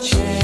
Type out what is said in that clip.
change.